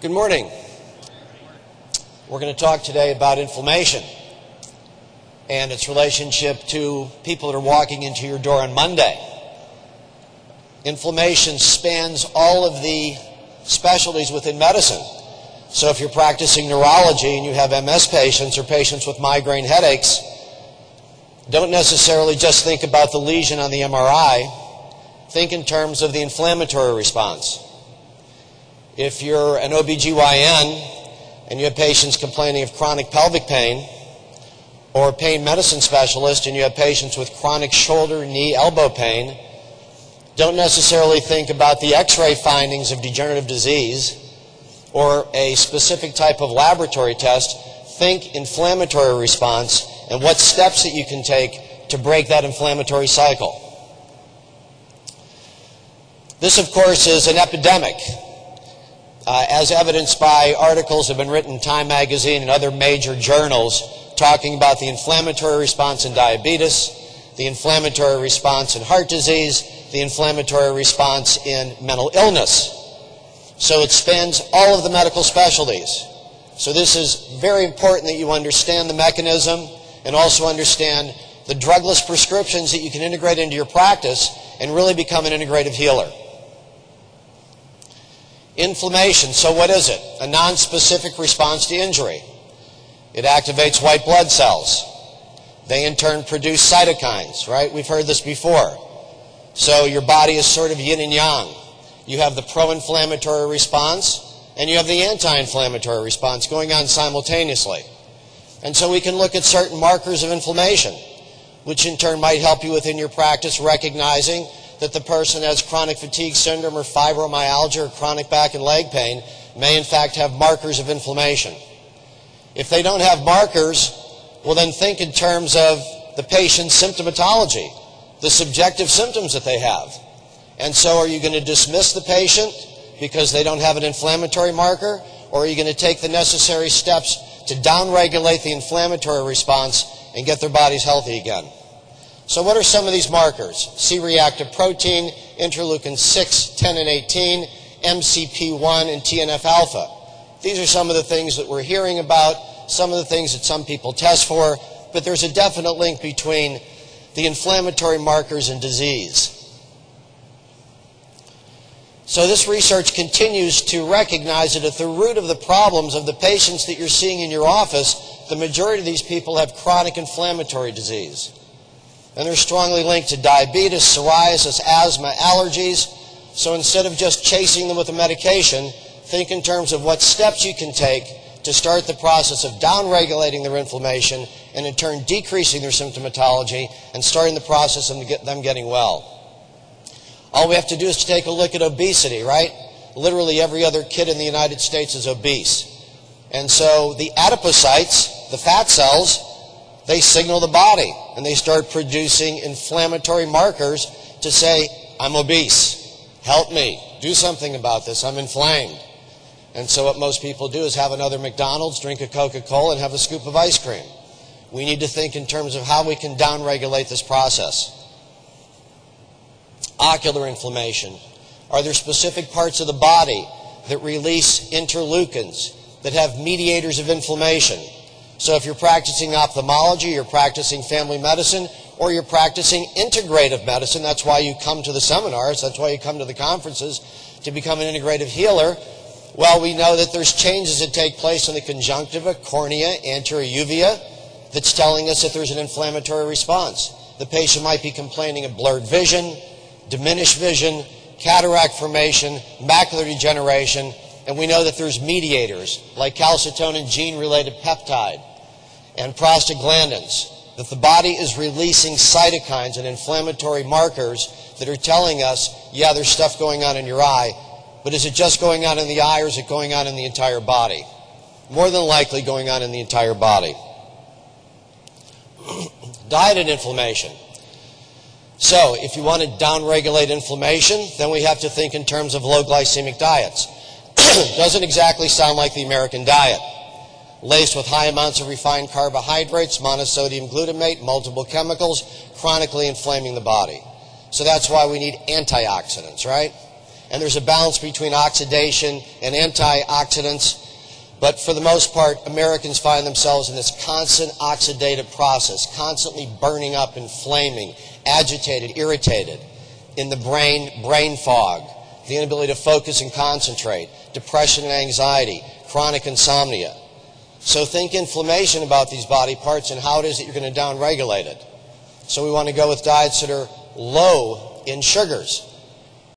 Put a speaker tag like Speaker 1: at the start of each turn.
Speaker 1: Good morning. We're going to talk today about inflammation and its relationship to people that are walking into your door on Monday. Inflammation spans all of the specialties within medicine. So if you're practicing neurology and you have MS patients or patients with migraine headaches, don't necessarily just think about the lesion on the MRI. Think in terms of the inflammatory response. If you're an OBGYN and you have patients complaining of chronic pelvic pain, or a pain medicine specialist and you have patients with chronic shoulder, knee, elbow pain, don't necessarily think about the x-ray findings of degenerative disease or a specific type of laboratory test. Think inflammatory response and what steps that you can take to break that inflammatory cycle. This, of course, is an epidemic, uh, as evidenced by articles that have been written in Time magazine and other major journals talking about the inflammatory response in diabetes, the inflammatory response in heart disease, the inflammatory response in mental illness. So it spans all of the medical specialties. So this is very important that you understand the mechanism and also understand the drugless prescriptions that you can integrate into your practice and really become an integrative healer. Inflammation, so what is it? A nonspecific response to injury. It activates white blood cells. They in turn produce cytokines, right? We've heard this before. So your body is sort of yin and yang. You have the pro-inflammatory response and you have the anti-inflammatory response going on simultaneously. And so we can look at certain markers of inflammation, which in turn might help you within your practice recognizing that the person has chronic fatigue syndrome or fibromyalgia or chronic back and leg pain may in fact have markers of inflammation. If they don't have markers, well then think in terms of the patient's symptomatology, the subjective symptoms that they have. And so are you going to dismiss the patient because they don't have an inflammatory marker? Or are you going to take the necessary steps to downregulate the inflammatory response and get their bodies healthy again? So what are some of these markers? C-reactive protein, interleukin 6, 10, and 18, MCP1, and TNF-alpha. These are some of the things that we're hearing about, some of the things that some people test for, but there's a definite link between the inflammatory markers and disease. So this research continues to recognize that at the root of the problems of the patients that you're seeing in your office, the majority of these people have chronic inflammatory disease. And they're strongly linked to diabetes, psoriasis, asthma, allergies. So instead of just chasing them with a medication, think in terms of what steps you can take to start the process of downregulating their inflammation and in turn decreasing their symptomatology and starting the process of them getting well. All we have to do is to take a look at obesity, right? Literally every other kid in the United States is obese. And so the adipocytes, the fat cells, they signal the body and they start producing inflammatory markers to say, I'm obese. Help me. Do something about this. I'm inflamed. And so what most people do is have another McDonald's, drink a Coca-Cola, and have a scoop of ice cream. We need to think in terms of how we can downregulate this process ocular inflammation? Are there specific parts of the body that release interleukins that have mediators of inflammation? So if you're practicing ophthalmology, you're practicing family medicine, or you're practicing integrative medicine, that's why you come to the seminars, that's why you come to the conferences to become an integrative healer. Well, we know that there's changes that take place in the conjunctiva, cornea, anterior uvea that's telling us that there's an inflammatory response. The patient might be complaining of blurred vision, diminished vision, cataract formation, macular degeneration, and we know that there's mediators like calcitonin gene-related peptide and prostaglandins, that the body is releasing cytokines and inflammatory markers that are telling us, yeah, there's stuff going on in your eye, but is it just going on in the eye or is it going on in the entire body? More than likely going on in the entire body. Diet and inflammation. So if you want to downregulate inflammation, then we have to think in terms of low glycemic diets. Doesn't exactly sound like the American diet. Laced with high amounts of refined carbohydrates, monosodium glutamate, multiple chemicals, chronically inflaming the body. So that's why we need antioxidants, right? and there's a balance between oxidation and antioxidants. But for the most part, Americans find themselves in this constant oxidative process, constantly burning up, inflaming, agitated, irritated. In the brain, brain fog, the inability to focus and concentrate, depression and anxiety, chronic insomnia. So think inflammation about these body parts and how it is that you're going to downregulate it. So we want to go with diets that are low in sugars.